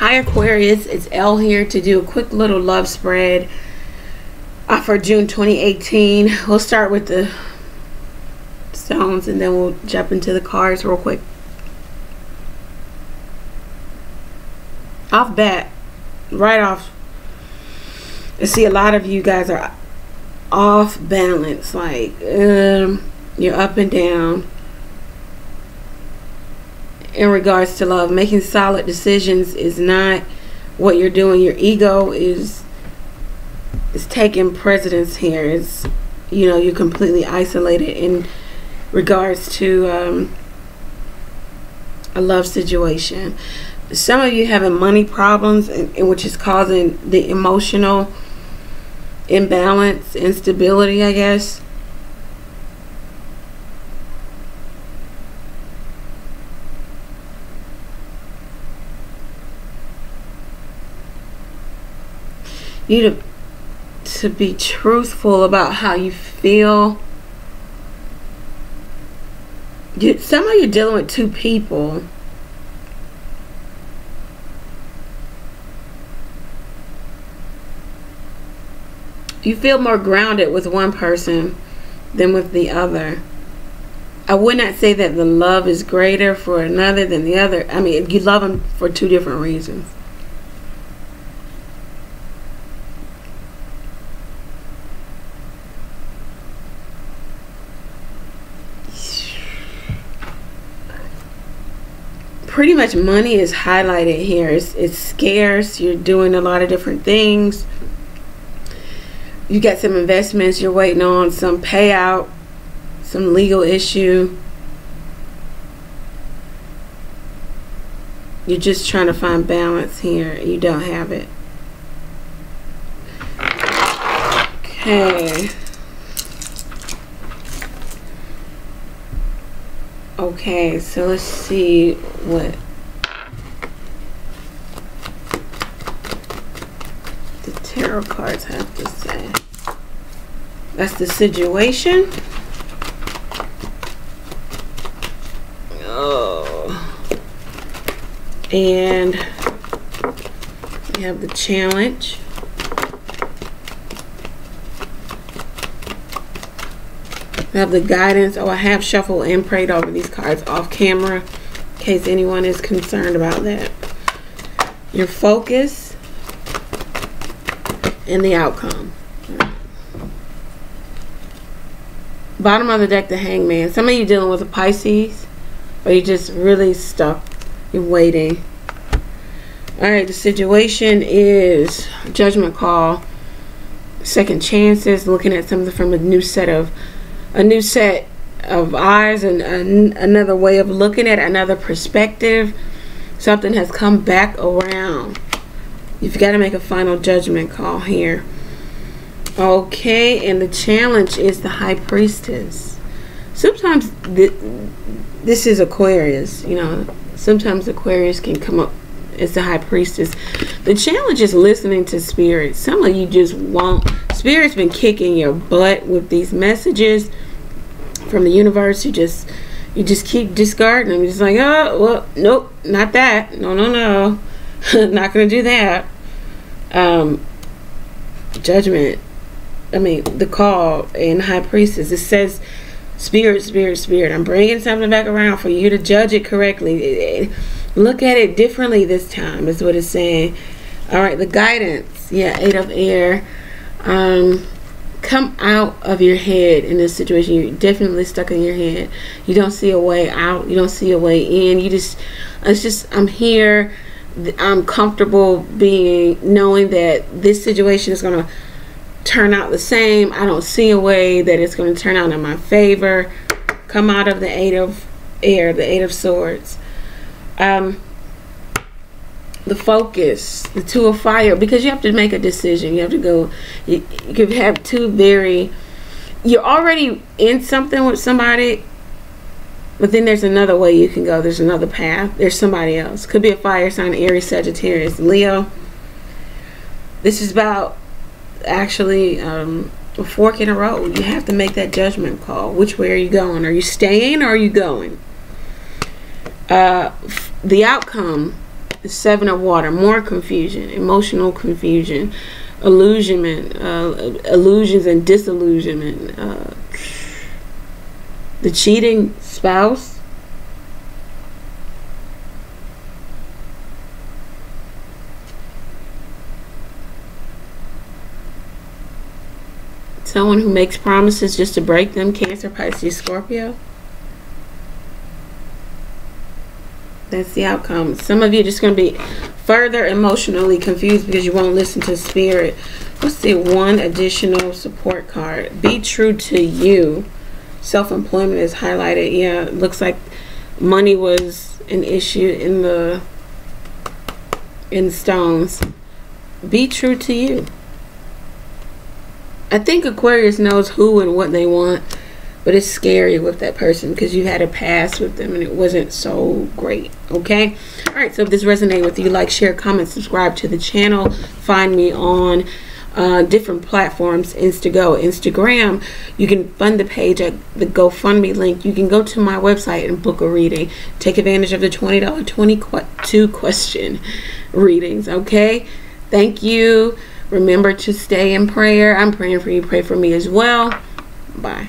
Hi Aquarius, it's Elle here to do a quick little love spread uh, for June 2018. We'll start with the stones and then we'll jump into the cards real quick. Off bat, right off, I see a lot of you guys are off balance, like um, you're up and down in regards to love. Making solid decisions is not what you're doing. Your ego is is taking precedence here. It's you know you're completely isolated in regards to um, a love situation. Some of you having money problems, and, and which is causing the emotional imbalance, instability, I guess. You to to be truthful about how you feel. You, some of you dealing with two people. You feel more grounded with one person than with the other. I would not say that the love is greater for another than the other. I mean, you love them for two different reasons. Pretty much money is highlighted here. It's, it's scarce. You're doing a lot of different things. You got some investments you're waiting on, some payout, some legal issue. You're just trying to find balance here. You don't have it. Okay. Okay, so let's see what the tarot cards have to say. That's the situation. Oh. And we have the challenge. Have the guidance. Oh, I have shuffled and prayed over these cards off camera in case anyone is concerned about that. Your focus and the outcome. Bottom of the deck, the hangman. Some of you dealing with a Pisces, or you're just really stuck. You're waiting. All right, the situation is judgment call, second chances, looking at something from a new set of a new set of eyes and an, another way of looking at another perspective. Something has come back around. You've got to make a final judgment call here. Okay, and the challenge is the High Priestess. Sometimes th this is Aquarius, you know. Sometimes Aquarius can come up as the High Priestess. The challenge is listening to Spirit. Some of you just won't Spirit's been kicking your butt with these messages from the universe. You just you just keep discarding them. You're just like, oh well, nope, not that. No, no, no, not gonna do that. Um, judgment. I mean, the call in High Priestess. It says, Spirit, Spirit, Spirit. I'm bringing something back around for you to judge it correctly. Look at it differently this time. Is what it's saying. All right, the guidance. Yeah, eight of air um, come out of your head in this situation. You're definitely stuck in your head. You don't see a way out. You don't see a way in. You just, it's just, I'm here. I'm comfortable being, knowing that this situation is going to turn out the same. I don't see a way that it's going to turn out in my favor. Come out of the Eight of Air, the Eight of Swords. Um, the focus, the two of fire, because you have to make a decision. You have to go, you, could have two very, you're already in something with somebody, but then there's another way you can go. There's another path. There's somebody else. Could be a fire sign, Aries, Sagittarius, Leo. This is about actually um, a fork in a road. You have to make that judgment call. Which way are you going? Are you staying or are you going? Uh, the outcome The Seven of Water, more confusion, emotional confusion, illusionment, uh, illusions and disillusionment. Uh, the cheating spouse. Someone who makes promises just to break them. Cancer, Pisces, Scorpio. That's the outcome. Some of you are just going to be further emotionally confused because you won't listen to spirit. Let's see one additional support card. Be true to you. Self-employment is highlighted. Yeah, looks like money was an issue in the in stones. Be true to you. I think Aquarius knows who and what they want, but it's scary with that person because you had a past with them and it wasn't so great. Okay? All right, so if this resonates with you, like, share, comment, subscribe to the channel. Find me on uh, different platforms InstantGo, Instagram. You can fund the page at the GoFundMe link. You can go to my website and book a reading. Take advantage of the $20 22 question readings. Okay? Thank you. Remember to stay in prayer. I'm praying for you. Pray for me as well. Bye.